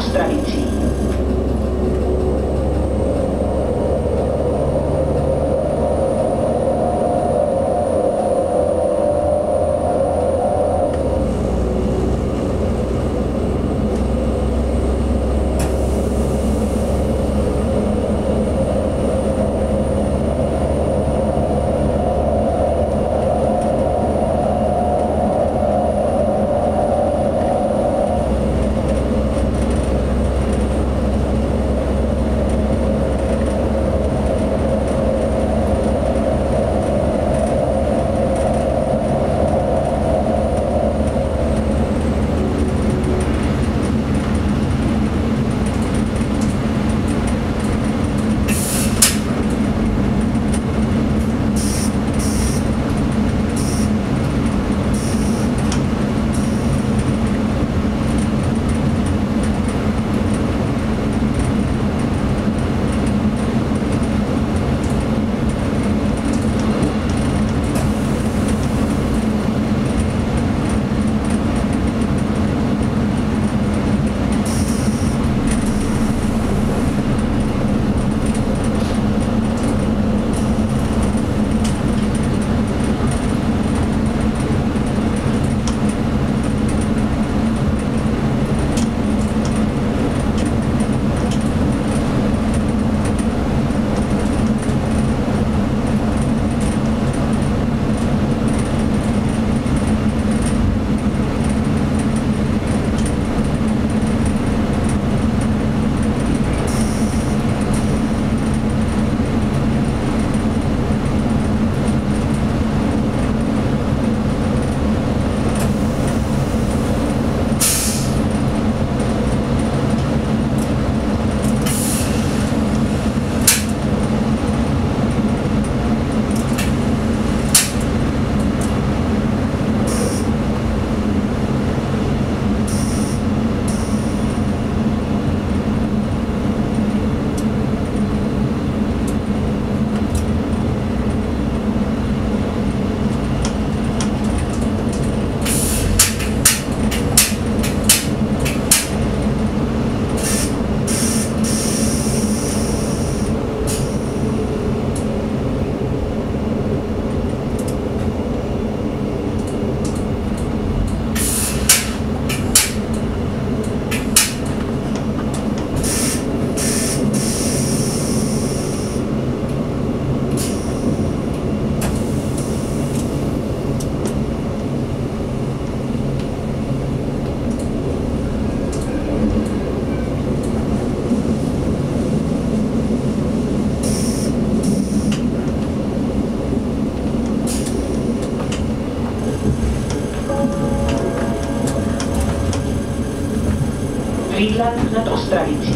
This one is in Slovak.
Friedland Friedland nad Ostravicí.